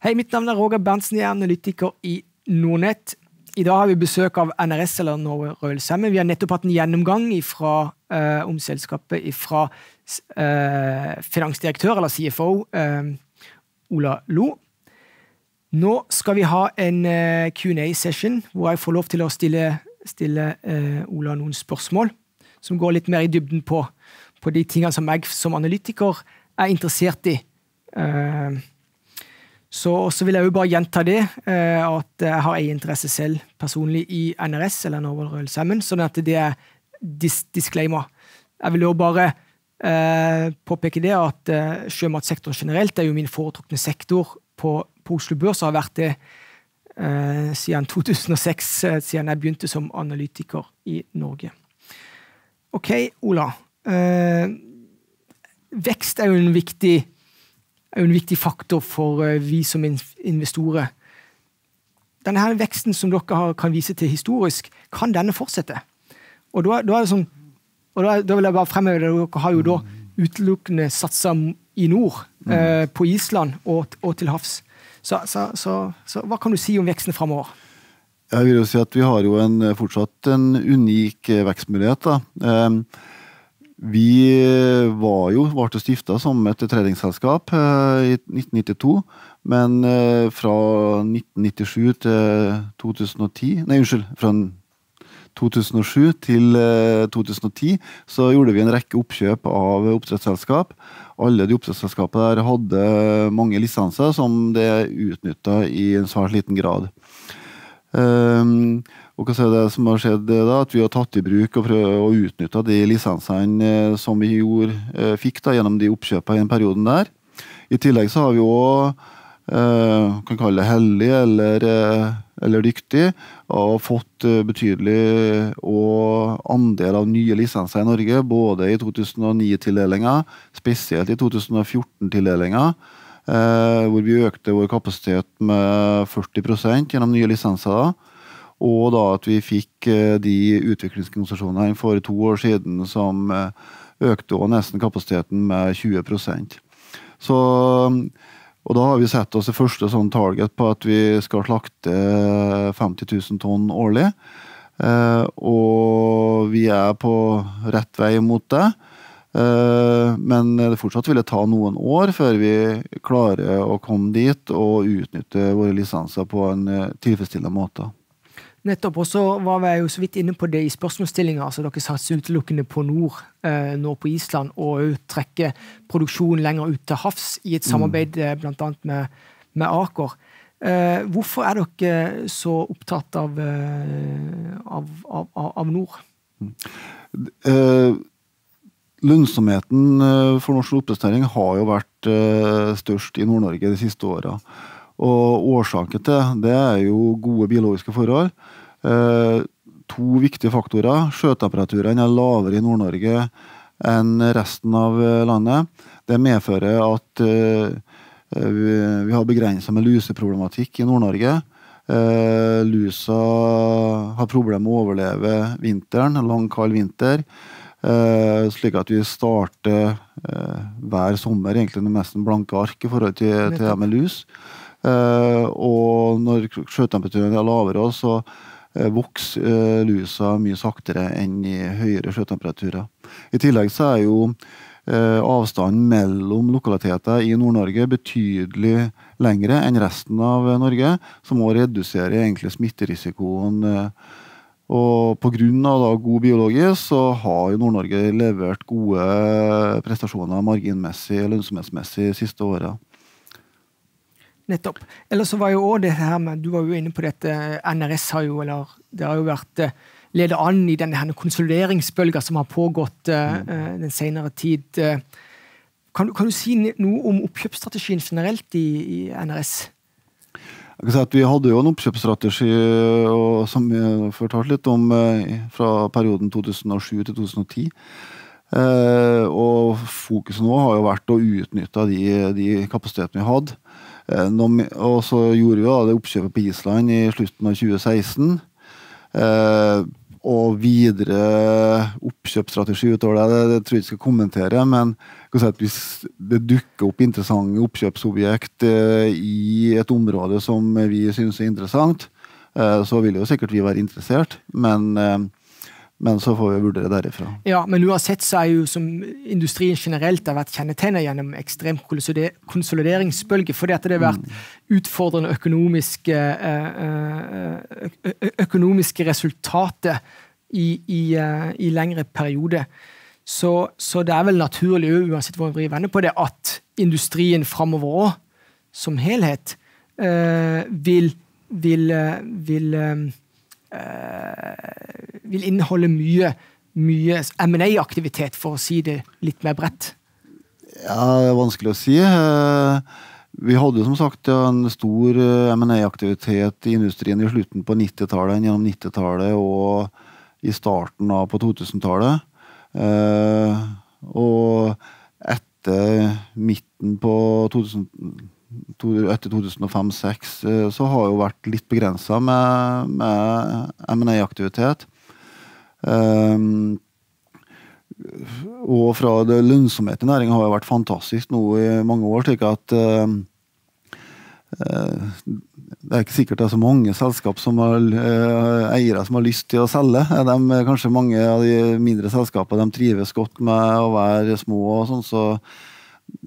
Hei, mitt navn er Roger Berntsen, jeg er analytiker i Nordnett. I dag har vi besøk av NRS, eller Norway Royal Salmon. Vi har nettopp hatt en gjennomgang ifra, eh, om selskapet fra eh, finansdirektør, eller CFO, eh, Ola Lo. Nå skal vi ha en eh, Q&A-session, hvor jeg får lov til å stille, stille eh, Ola noen spørsmål som går litt mer i dybden på, på de tingene som jeg som analytiker er interessert i. Uh, så, så vil jeg jo bare gjenta det, uh, at jeg har eierinteresse selv personlig i NRS, eller Norway Royal Salmon, sånn at det er dis disclaimer. Jeg vil jo bare eh, påpeke det at sjømatsektoren generelt er jo min foretrukne sektor på, på Oslo Børs, og har vært det siden 2006, siden jeg begynte som analytiker i Norge. Ok, Ola. vekst er jo en viktig er jo en viktig faktor for eh, vi som investorer. Denne her veksten som dere kan vise til historisk, kan denne fortsette? Og da, da sånn, og da, da, vil jeg bare fremheve det, dere har jo da utelukkende satsa i nord, mm. eh, på Island og, og til havs. Så, så, så, så, hva kan du si om veksten framover? Jeg vil jo si at Vi har jo en, fortsatt en unik eh, vekstmulighet. da. Eh, vi var jo, ble stifta som et tradingselskap eh, i 1992. Men eh, fra 1997 til 2010 Nei, unnskyld. Fra 2007 til 2010 eh, så gjorde vi en rekke oppkjøp av oppdrettsselskap. Alle de oppdrettsselskapene der hadde mange lisenser som det utnytta i en svært liten grad. Um, og hva er det som har skjedd da? At vi har tatt i bruk og å utnytte de lisensene eh, som vi gjorde, eh, fikk da, gjennom de oppkjøpene i den perioden der. I tillegg så har vi òg eh, kan kalle det heldig eller, eller dyktig og fått betydelig og andel av nye lisenser i Norge. Både i 2009-tildelinga, spesielt i 2014-tildelinga. hvor vi økte vår kapasitet med 40 gjennom nye lisenser. da og da at vi fikk eh, de utviklingskonsesjonene for to år siden som økte og nesten kapasiteten med 20% Så, og da har vi sett oss det første sånn target på at vi skal slakte 50 000 tonn årlig. Eh, og vi er på rett vei mot det. Men det fortsatt vil ta noen år før vi klarer å komme dit og utnytte våre lisenser på en tilfredsstillende måte. Nettopp. Og så var vi jo så vidt inne på det i spørsmålsstillinga. Altså dere satser utelukkende på nord, eh, nå på Island, og trekker produksjonen lenger ut til havs i et mm. samarbeid mm. bl.a. Med, med Aker. Eh, hvorfor er dere så opptatt av, eh, av, av, av nord? Mm. Eh, lønnsomheten eh, for norsk oppdrettsnæring har jo vært eh, størst i Nord-Norge de siste åra. Og årsaken til det er jo gode biologiske forhold. Eh, to viktige faktorer. Sjøtemperaturene er lavere i Nord-Norge enn resten av eh, landet. Det medfører at eh, vi, vi har begrensa med luseproblematikk i Nord-Norge. Eh, lusa har problemer med å overleve vinteren, en lang, kald vinter. Eh, slik at vi starter eh, hver sommer egentlig med nesten blanke ark i forhold til, til det med lus. Eh, og når sjøtemperaturen er lavere, så eh, vokser eh, lusa mye saktere enn i høyere sjøtemperaturer. I tillegg så er jo avstanden mellom lokaliteter i Nord-Norge betydelig lengre enn resten av Norge, som må redusere egentlig smitterisikoen. Og pga. god biologi så har jo Nord-Norge levert gode prestasjoner marginmessig og lønnsomhetsmessig de siste åra. Nettopp. Eller så var jo også det her med, Du var jo inne på dette. NRS har jo eller det har jo vært leder ledet an i denne konsolideringsbølga som har pågått uh, den senere tid. Kan, kan, du si noe om oppkjøpsstrategien generelt i, i NRS? Vi hadde jo en oppkjøpsstrategi som vi fortalte litt om fra perioden 2007 til 2010. Eh, og fokuset nå har jo vært å utnytte de, de kapasitetene vi hadde. Eh, og så gjorde vi det oppkjøpet på Island i slutten av 2016. Eh, og videre oppkjøpsstrategi utover det, det, tror jeg ikke skal kommentere. Men si hvis det dukker opp interessante oppkjøpsobjekt eh, i et område som vi syns er interessant, så vil jo sikkert vi være interessert. Men men så får vi vurdere derifra. Ja, Men uansett så er jo som industrien generelt har vært kjennetegnet gjennom ekstrem konsolideringsbølge, fordi at det har vært utfordrende økonomiske, eh, eh, økonomiske resultater i, i, eh, i lengre perioder. Så, så, det er vel naturlig, uansett hvor vi vender på det, at industrien framover òg, som helhet, vil, vil, vil vil inneholde mye, mye M&A-aktivitet, for å si det litt mer bredt? Ja, det er vanskelig å si. Eh, vi hadde som sagt en stor eh, M&A-aktivitet i industrien i slutten på 90-tallet, gjennom 90-tallet og i starten av på 2000-tallet. Og etter midten på 2000 etter 2005-2006 eh, så har jo vært litt begrensa med, med M&A-aktivitet. Um, og fra det lønnsomheten i næringa har jo vært fantastisk nå i mange år. slik at uh, det er ikke sikkert det er så mange selskap som har uh, eiere som har lyst til å selge. De, kanskje mange av de mindre selskapene de trives godt med å være små. og sånn, så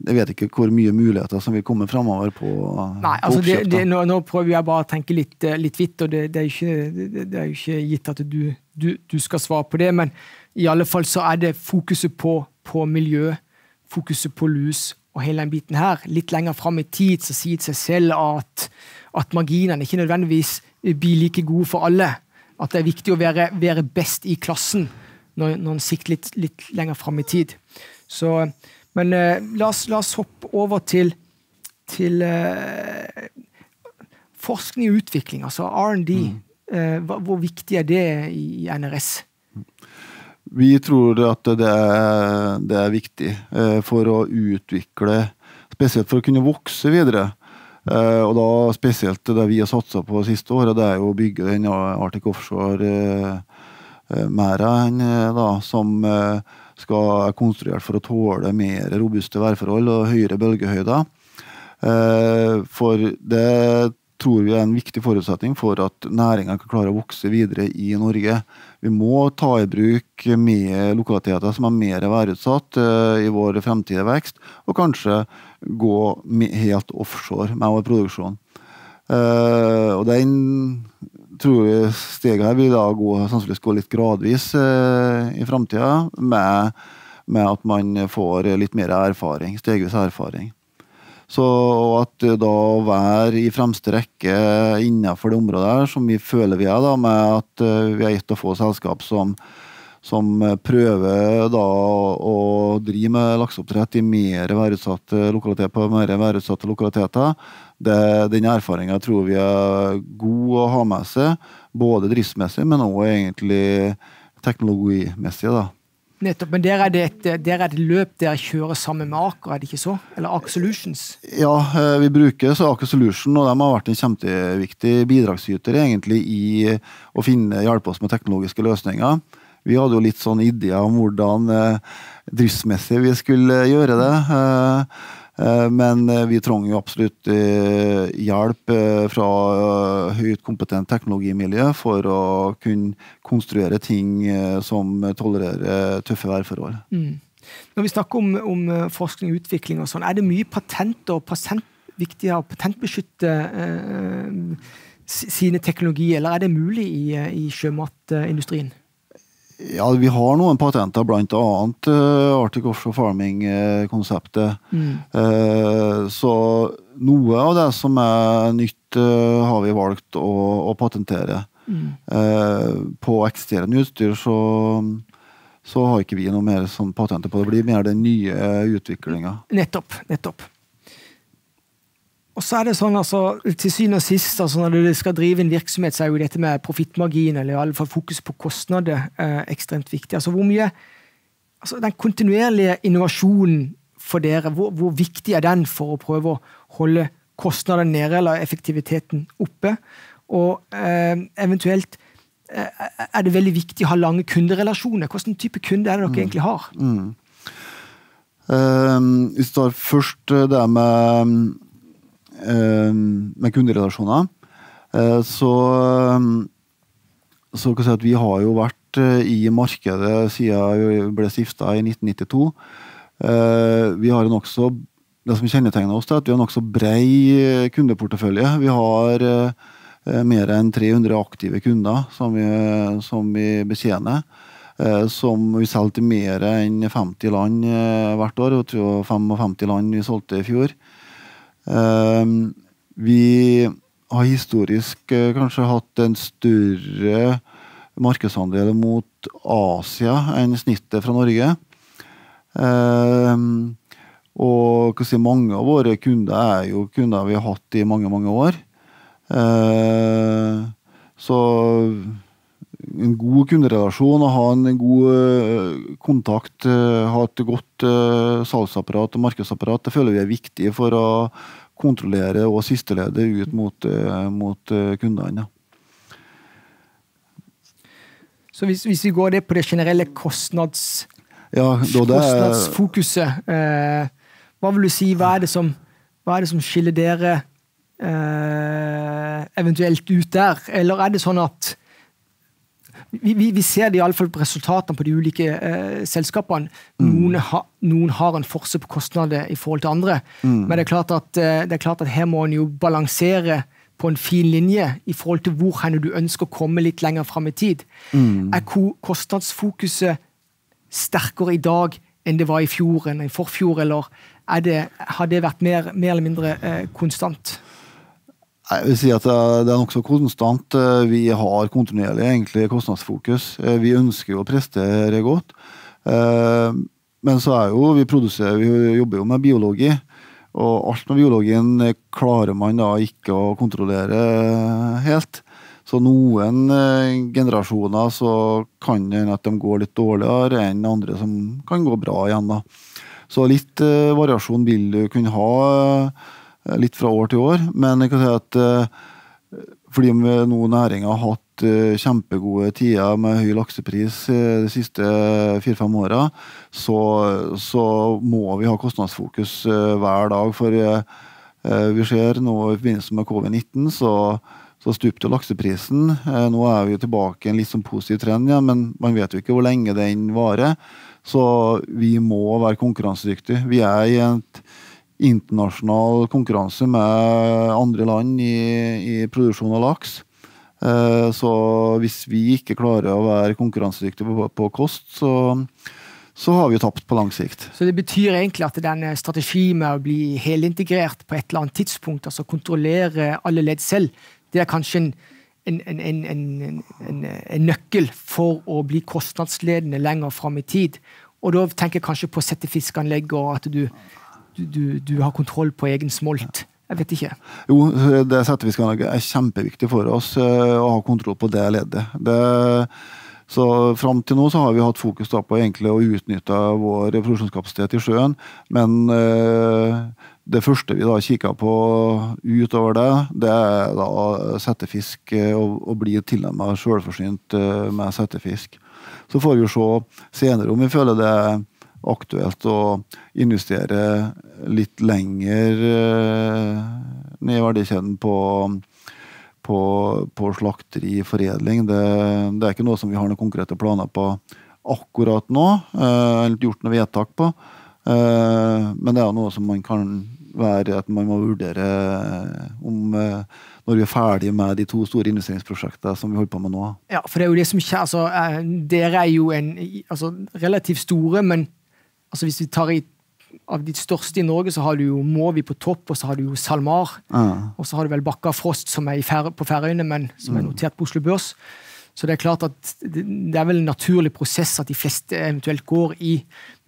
jeg vet ikke hvor mye muligheter som vil komme framover på, Nei, altså på oppkjøp. Det, det, nå, nå, prøver jeg bare å tenke litt, eh, litt vidt, og det, det, er ikke, det, jo ikke gitt at du, du, du, skal svare på det, men i alle fall så er det fokuset på, på miljø, fokuset på lus og hele den biten her. Litt lenger fram i tid så sier det seg selv at, at marginene ikke nødvendigvis blir like gode for alle. At det er viktig å være, være best i klassen når, når en sikter litt, litt lenger fram i tid. Så men eh, la, oss, la, oss, hoppe over til, til eh, forskning og utvikling, altså R&D. Mm. Eh, hvor viktig er det i NRS? Vi tror at det er, det er viktig eh, for å utvikle Spesielt for å kunne vokse videre. Eh, og da spesielt det vi har satsa på siste året, det er jo å bygge den Arctic Offshore eh, Mæren, da, som skal er konstruert for å tåle mer robuste værforhold og høyere bølgehøyder. Eh, for det tror vi er en viktig forutsetning for at næringa kan klare å vokse videre i Norge. Vi må ta i bruk med lokaliteter som er mer værutsatt eh, i vår fremtidige vekst, og kanskje gå helt offshore med vår produksjon. Eh, og den tror jeg steget her vil da gå, sannsynligvis gå litt gradvis eh, i framtida, med, med, at man får litt mer erfaring, stegvis erfaring. Så at da å være i fremste rekke innenfor det området her, som vi føler vi er, da, med at uh, vi er gitt å få selskap som, som prøver da å drive med lakseoppdrett i mer værutsatte lokaliteter på mer værutsatte lokaliteter, det, den erfaringa tror vi er god å ha med seg, både driftsmessig, men òg egentlig teknologimessig. da. Nettopp, Men der er, det et, er det løp dere kjører sammen med Aker, er det ikke så? Eller Aker Solutions? Ja, eh, vi bruker så Aker Solution, og de har vært en kjempeviktig bidragsyter egentlig i å finne, hjelpe oss med teknologiske løsninger. Vi hadde jo litt sånn ideer om hvordan eh, driftsmessig vi skulle gjøre det. Eh, Eh, men eh, vi trenger jo absolutt eh, hjelp fra høyt kompetent teknologimiljø for å kunne konstruere ting som tolererer tøffe værforhold. Mm. Når vi snakker om, om, forskning og utvikling, og sånn, er det mye patent og patent, viktig å patentbeskytte eh, sine teknologier, eller er det mulig i, i sjømatindustrien? Ja, vi har noen patenter, bl.a. annet Arctic Offshore Farming-konseptet. Mm. Uh, så noe av det som er nytt, har vi valgt å, å patentere. Mm. på eksisterende utstyr så, så har ikke vi noe mer sånn patenter på det. blir mer den nye utviklinga. Nettopp. nettopp. Og så er det sånn, altså, Til syvende og sist, altså, når du skal drive en virksomhet, så er jo dette med profittmargin, eller i alle fall fokus på kostnader, eh, ekstremt viktig. Altså, hvor mye, altså, Den kontinuerlige innovasjonen for dere, hvor, hvor, viktig er den for å prøve å holde kostnadene nede eller effektiviteten oppe? Og eh, eventuelt er det veldig viktig å ha lange kunderelasjoner. Hvilken type kunde er det dere egentlig har? Mm. Um, vi tar først det med, med kunderelasjoner. Uh, så, um, så kan jeg si at vi har jo vært i markedet siden vi ble stifta i 1992. Uh, vi har en også det som kjennetegner oss, er at vi har nokså brei kundeportefølje. Vi har eh, mer enn 300 aktive kunder som vi, som vi betjener. Eh, som vi selger til mer enn 50 land eh, hvert år. Og 55 land vi solgte i fjor. Eh, vi har historisk eh, kanskje hatt en større markedsandel mot Asia enn snittet fra Norge. Eh, og si, mange av våre kunder er jo kunder vi har hatt i mange, mange år. Eh, så en god kunderelasjon, og ha en god uh, kontakt, uh, ha et godt uh, salgsapparat og markedsapparat, det føler vi er viktig for å kontrollere og sisteleddet ut mot, mot kundene. Så hvis, hvis, vi går det på det generelle kostnads, ja, kostnadsfokuset hva vil du si, hva er det som, er det som skiller dere eh, eventuelt ut der? Eller er det sånn at vi, vi, vi ser det iallfall på resultatene på de ulike eh, selskapene. Mm. Noen, ha, noen, har en forse på kostnader i forhold til andre. Mm. Men det er, klart at, eh, det er klart at her må en jo balansere på en fin linje i forhold til hvor du ønsker å komme litt lenger fram i tid. Mm. Er kostnadsfokuset sterkere i dag enn det var i fjor enn i forfjor, eller det, har det vært mer, mer eller mindre eh, konstant? Jeg vil si at det er nokså konstant. Eh, vi har kontinuerlig egentlig kostnadsfokus. Eh, vi ønsker å prestere godt. Eh, men så er jo vi produserer, vi jobber jo med biologi. Og alt med biologien klarer man da ikke å kontrollere helt. Så noen generasjoner så kan det hende at de går litt dårligere enn andre som kan gå bra igjen. da. Så litt variasjon vil du kunne ha litt fra år til år. Men jeg kan si at fordi fordi noen næringer har hatt kjempegode tider med høy laksepris de siste fire-fem åra, så, så, må vi ha kostnadsfokus hver dag. For vi ser nå i forbindelse med covid-19 så så stupte lakseprisen. Nå er vi tilbake i en litt sånn positiv trend igjen, men man vet jo ikke hvor lenge den varer. Så vi må være konkurransedyktige. Vi er i en internasjonal konkurranse med andre land i, i produksjon av laks. Eh, så hvis vi ikke klarer å være konkurransedyktige på, på kost, så, så har vi tapt på lang sikt. Så det betyr egentlig at den strategi med å bli helintegrert på et eller annet tidspunkt, altså kontrollere alle ledd selv, det er kanskje en en, en, en, en, nøkkel for å bli kostnadsledende lenger fram i tid. Og da tenker jeg kanskje på settefiskanlegg og at du, du, du, har kontroll på egen smolt. Jeg vet ikke. Jo, det settefiskanlegget er kjempeviktig for oss eh, å ha kontroll på det leddet. Det, så Fram til nå så har vi hatt fokus da på å utnytte vår produksjonskapasitet i sjøen. Men eh, det første vi da kikker på utover det, det er da settefisk eh, og, bli tilnærmet sjølforsynt med settefisk. Så får vi se senere om vi føler det er aktuelt å investere litt lenger eh, ned i verdikjeden på, på, på foredling. Det, det, er ikke noe som vi har noen konkrete planer på akkurat nå. Eller gjort noe vedtak på. Eh, men det er noe som man kan være at man må vurdere om eh, når vi er ferdig med de to store investeringsprosjektene som vi holder på med nå. Ja, for det er jo det som skjer. altså, eh, Dere er jo en, altså, relativt store, men altså, hvis vi tar i av de største i Norge, så har du jo Måvi på topp, og så har du jo SalMar. Ja. Og så har du vel Bakka Frost, som er på Færøyene, men som er mm. notert på Oslo Børs. Så det er klart at det er vel en naturlig prosess at de fleste eventuelt går i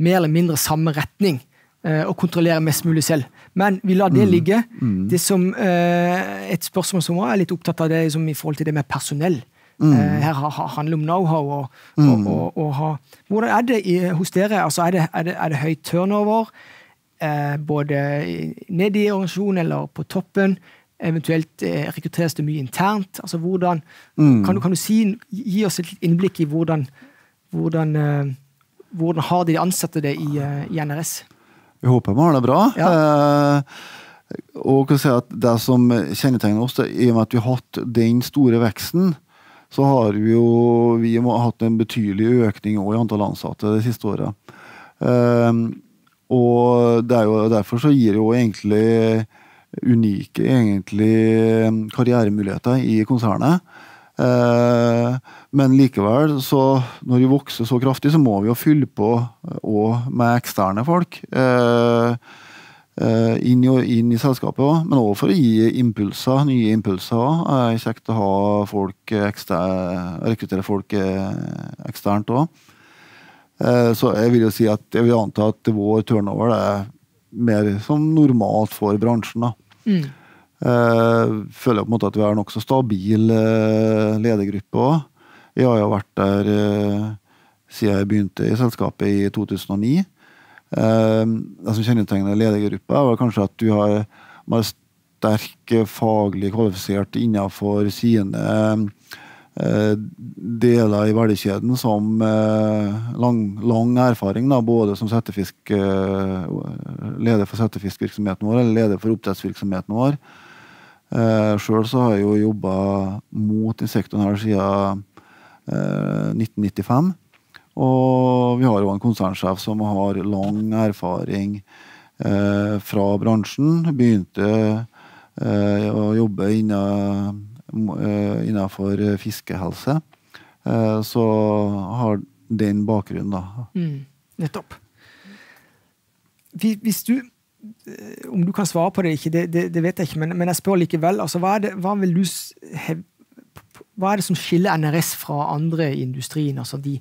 mer eller mindre samme retning eh, og kontrollerer mest mulig selv. Men vi lar det mm. ligge. Mm. Det som, eh, et spørsmål som også er litt opptatt av det som i forhold til det med personell. Mm. Eh, her handler det om know-how. Og, mm. og, og, og, ha Hvordan er det i, hos dere? Altså, er, det, er, det, er det høy turnover? både nede i organisasjonen eller på toppen? Eventuelt eh, rekrutteres det mye internt? Altså hvordan, mm. kan, du, kan, du, si, gi oss et innblikk i hvordan, hvordan, eh, hvordan har de ansatte det i, eh, i NRS? Vi håper vi har det bra. Ja. Eh, og kan si at Det som kjennetegner oss, det, i og med at vi har hatt den store veksten, så har vi jo vi har hatt en betydelig økning i antall ansatte de siste åra. Eh, og det jo, derfor så gir det jo egentlig unike egentlig karrieremuligheter i konsernet. Eh, men likevel, så når vi vokser så kraftig, så må vi jo fylle på òg med eksterne folk. Eh, eh, inn, i, inn i selskapet òg, men òg for å gi impulser, nye impulser. Også. Det er kjekt å ha folk ekster, rekruttere folk eksternt òg. Så jeg vil jo si at jeg vil anta at vår turnover er mer som normalt for bransjen. da. Mm. Føler på en måte at vi har nokså stabil ledergruppe òg. Jeg har jo vært der siden jeg begynte i selskapet i 2009. det som kjennetegner ledergruppa, er kanskje at du har, har sterk faglig kvalifisert innenfor sine deler i verdikjeden som lang, lang erfaring, da, både som settefisk, leder for settefiskvirksomheten vår eller leder for oppdrettsvirksomheten vår. Sjøl har jeg jo jobba mot den sektoren her siden uh, 1995. Og vi har jo en konsernsjef som har lang erfaring eh, fra bransjen. Begynte eh, å jobbe innenfor fiskehelse. så har den bakgrunnen, da. Mm, nettopp. Hvis du Eh, om du kan svare på det ikke, det, det, det vet jeg ikke, men, men, jeg spør likevel. Altså, hva, er det, hva, du, hva, er det, som skiller NRS fra andre i industrien? Altså de,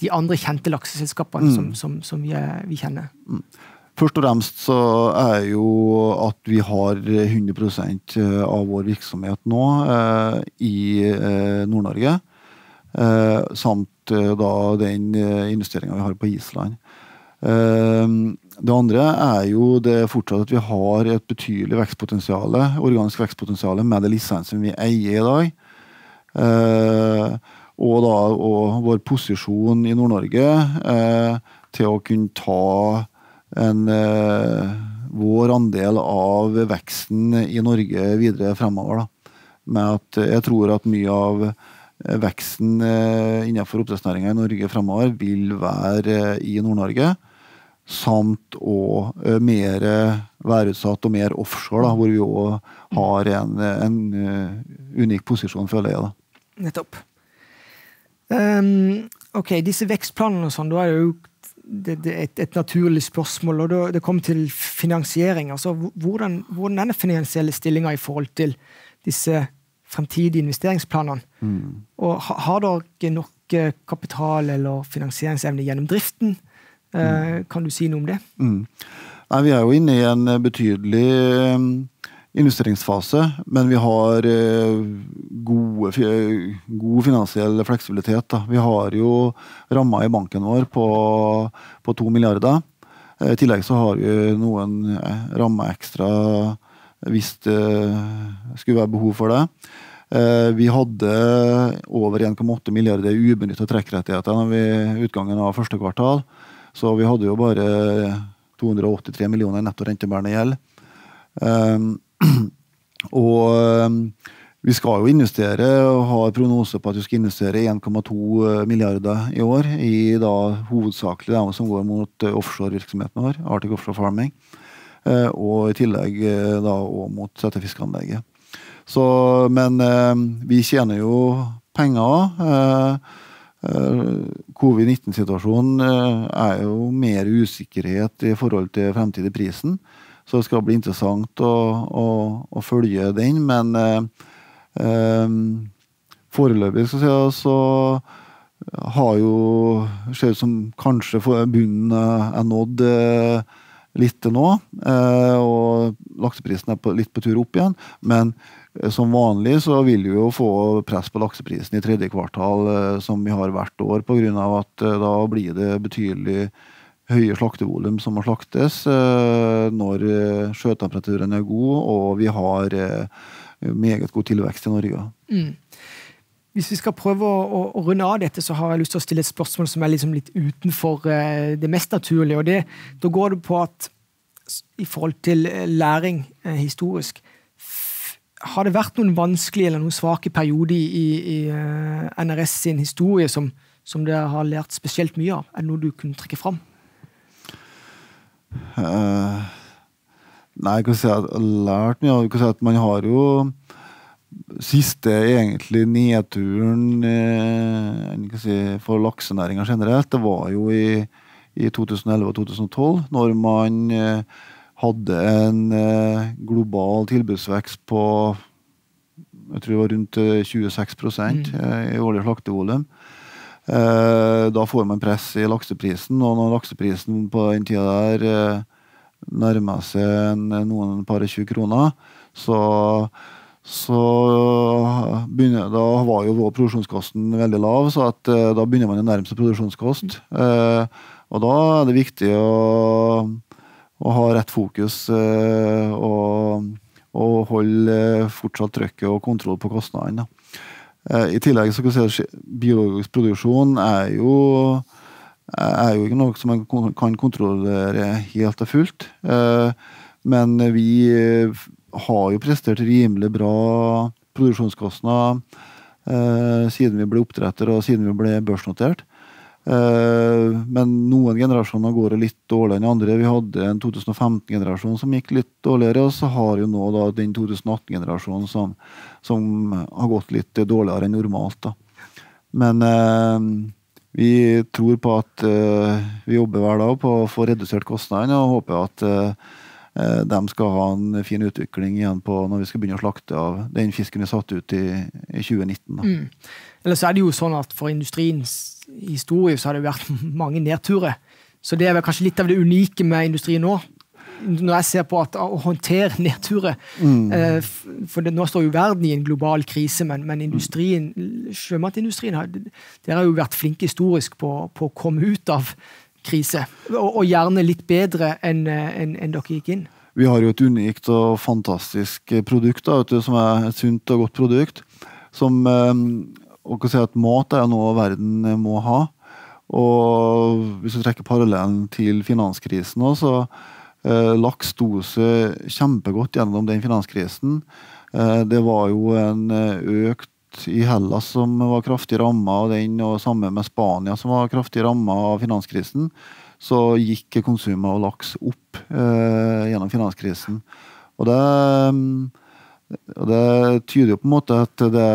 de andre kjente lakseselskapene mm. som, som, som vi, vi, kjenner? Mm. Først og fremst så er jo at vi har 100 eh, av vår virksomhet nå eh, i eh, Nord-Norge. Eh, samt eh, da den investeringa vi har på Island. Eh, det andre er jo det fortsatt at vi har et betydelig vekstpotensial, organisk vekstpotensial med det lisensen vi eier i dag. Eh, og, da, og vår posisjon i Nord-Norge eh, til å kunne ta en, eh, vår andel av veksten i Norge videre fremover. Da. Med at jeg tror at mye av veksten eh, innenfor oppdrettsnæringa i Norge fremover vil være i Nord-Norge samt og uh, mer værutsatt og mer offshore, da, hvor vi òg har en, en uh, unik posisjon, føler jeg. da. Nettopp. Um, ok, disse vekstplanene og sånn, da er det jo det, det et, et, naturlig spørsmål. og da, Det kommer til finansiering. altså Hvordan, hvordan er den finansielle stillinga i forhold til disse fremtidige investeringsplanene? Mm. Og Har dere nok eh, kapital eller finansieringsevne gjennom driften? Mm. Kan du si noe om det? Mm. Nei, vi er jo inne i en eh, betydelig eh, investeringsfase, men vi har gode, god finansiell fleksibilitet. Da. Vi har jo ramma i banken vår på, to milliarder. I tillegg så har vi noen rammer ekstra hvis det skulle være behov for det. Vi hadde over 1,8 milliarder ubenytta trekkrettigheter ved utgangen av første kvartal. Så vi hadde jo bare 283 millioner netto rentebærende gjeld. Og um, vi skal jo investere og har prognose på at vi skal investere 1,2 milliarder i år. I da hovedsakelig det som går mot uh, offshorevirksomheten vår, Arctic Offshore Farming. Uh, og i tillegg da og mot settefiskanlegget. Så, men vi tjener jo penger. Eh, Covid-19-situasjonen eh, er jo mer usikkerhet i forhold til fremtidig prisen. Så det skal bli interessant å, å, å følge den. Men eh, eh foreløpig skal jeg si, så har jo Ser ut som kanskje bunnen er nådd litt nå. Eh, og lakseprisen er på, litt på tur opp igjen. Men Eh, som vanlig så vil vi jo få press på lakseprisen i tredje kvartal, eh, som vi har hvert år, pga. at eh, da blir det betydelig høye slaktevolum som må slaktes når sjøtemperaturen er god, og vi har meget god tilvekst i Norge. Mm. Hvis vi skal prøve å, å, runde av dette, så har jeg lyst til å stille et spørsmål som er liksom litt utenfor uh, det mest naturlige. og det, Da går det på at i forhold til eh, læring uh, historisk Har det vært noen vanskelige eller noen svake perioder i, i uh, NRS sin historie som, som dere har lært spesielt mye av? Er det noe du kunne trekke fram? Nei, jeg kan si at lært mye av si at Man har jo siste egentlig nedturen eh, si, for laksenæringa generelt, det var jo i, i 2011 og 2012, når man eh, hadde en eh, global tilbudsvekst på jeg tror det var rundt 26 mm. i årlig slaktevolum. Da får man press i lakseprisen, og når lakseprisen på den tida der nærmer seg noen par og 20 kroner, så så begynner, da var jo produksjonskosten veldig lav, så at, uh, da begynner man å nærme seg produksjonskost. Eh, og da er det viktig å, å ha rett fokus eh, og, og, holde fortsatt trykket og kontroll på kostnadene. I tillegg så kan vi si at biologisk produksjon er jo, er jo ikke noe som man kan kontrollere helt og fullt. Men vi har jo prestert rimelig bra produksjonskostnader eh, siden vi ble oppdretter og siden vi ble børsnotert. Eh, men noen generasjoner går litt dårligere enn andre. Vi hadde en 2015-generasjon som gikk litt dårligere, og så har jo nå da den 2018-generasjonen som, som, har gått litt dårligere enn normalt. da. Men eh, vi tror på at uh, vi jobber hver dag på å få redusert kostnadene, og håper at eh, Eh, de skal ha en fin utvikling igjen på når vi skal begynne å slakte av den fisken vi satte ut i, i 2019. Mm. så er det jo sånn at For industriens historie så har det vært mange nedturer. Så det er vel kanskje litt av det unike med industrien nå. Når jeg ser på at å håndtere nedturer mm. Eh, for det, Nå står jo verden i en global krise, men, men industrien, sjømatindustrien har, har jo vært flinke historisk på, på å komme ut av krise. Og, og gjerne litt bedre enn en, en dere gikk inn. Vi har jo et unikt og fantastisk produkt, da, du, som er et sunt og godt produkt. Som og kan si at Mat er noe verden må ha. Og hvis du trekker parallellen til finanskrisen også, så eh, laks sto seg kjempegodt gjennom den finanskrisen. Eh, det var jo en eh, økt i Hellas som var kraftig ramma av den, og sammen med Spania som var kraftig ramma av finanskrisen, så gikk konsumet av laks opp eh, gjennom finanskrisen. Og det, det, tyder jo på en måte at det,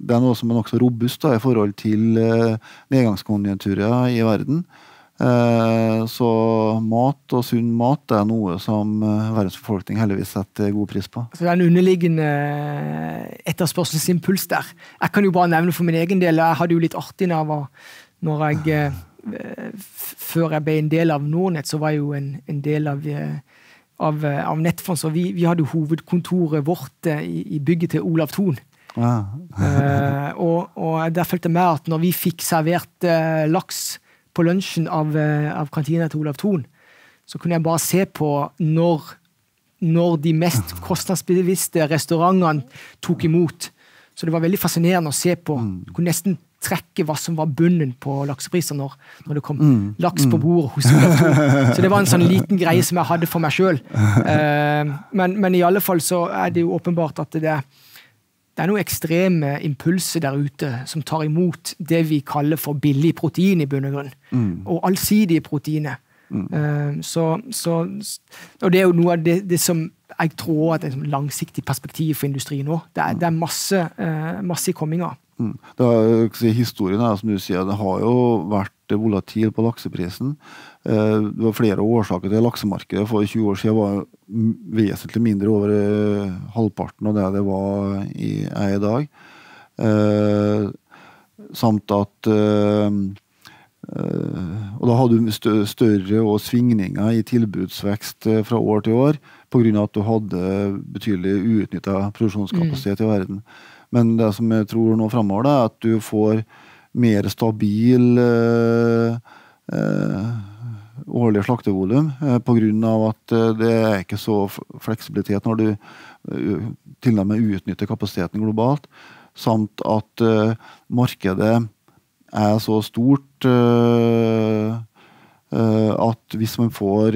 det er noe som er nokså robust da, i forhold til eh, nedgangskonjunkturer i verden. Eh, så mat og sunn mat er noe som eh, verdens befolkning heldigvis setter god pris på. Så det er en underliggende eh, etterspørselsimpuls der. Jeg kan jo bare nevne for min egen del, jeg hadde jo litt artig når, når jeg Før jeg ble en del av Nordnett, så var jeg jo en, en del av av, av Nettfond, så vi, vi, hadde hovedkontoret vårt i, i bygget til Olav Thon. Ja. uh, og, og, der følte jeg med at når vi fikk servert uh, laks på lunsjen av, eh, av kantina til Olav Thon, så kunne jeg bare se på når, når de mest kostnadsbevisste restaurantene tok imot. Så det var veldig fascinerende å se på. Mm. Du kunne nesten trekke hva som var bunnen på laksepriser når, når det kom mm. laks på mm. bordet hos Olav. Så det var en sånn liten greie som jeg hadde for meg sjøl. Eh, men, men, i alle fall så er det jo åpenbart at det, er det er noen ekstreme impulser der ute som tar imot det vi kaller for billig protein, i bunn og grunn. Mm. Og allsidige proteiner. Mm. Uh, så, så, og det er jo noe av det, det som jeg tror er et langsiktig perspektiv for industrien nå. Det er, det er masse, uh, masse i komminga. Mm. Er, historien er, som du sier, det har jo vært volatil på lakseprisen. Eh, det var flere årsaker til laksemarkedet. For 20 år siden var vesentlig mindre over eh, halvparten av det det var i, er i dag. Eh, samt at og da hadde du større og svingninger i tilbudsvekst fra år til år pga. at du hadde betydelig uutnytta produksjonskapasitet mm. i verden. Men det som jeg tror nå framover, er at du får mer stabil eh, årlige slaktevolum eh, pga. at eh, det er ikke så fleksibilitet når du eh, tilnærmet utnytter kapasiteten globalt, samt at eh, markedet er så stort at hvis man får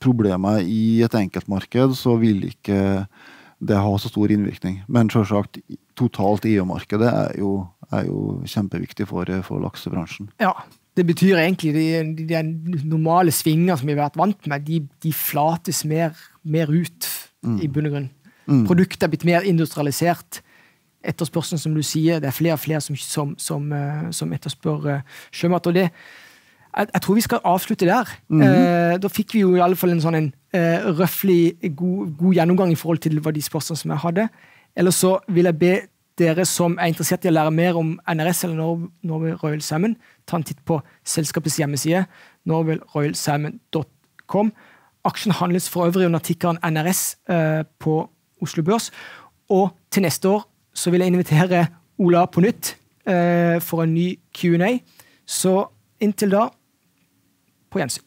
problemer i et enkeltmarked, så vil ikke det ha så stor innvirkning. Men selvsagt, totalt EU-markedet er, er, jo kjempeviktig for, for laksebransjen. Ja, det betyr egentlig at de, de normale svinger som vi har vært vant med, de, de flates mer, mer ut mm. i bunn og grunn. Mm. Produktet er blitt mer industrialisert. Etterspørselen, som du sier, det er flere og flere som, som, som, uh, som etterspør uh, sjømat. og det jeg, jeg, tror vi skal avslutte der. Mm uh, da fikk vi jo i alle fall en sånn en røftlig god, god, gjennomgang i forhold til hva de spørsmålene som jeg hadde. Eller så vil jeg be dere som er interessert i å lære mer om NRS eller Norway Royal Salmon, ta en titt på selskapets hjemmeside, norwayroyalsalmon.com. Aksjen handles for øvrig under tikkeren NRS eh, på Oslo Børs. Og til neste år så vil jeg invitere Ola på nytt eh, for en ny Q&A. Så inntil da, på gjensyn.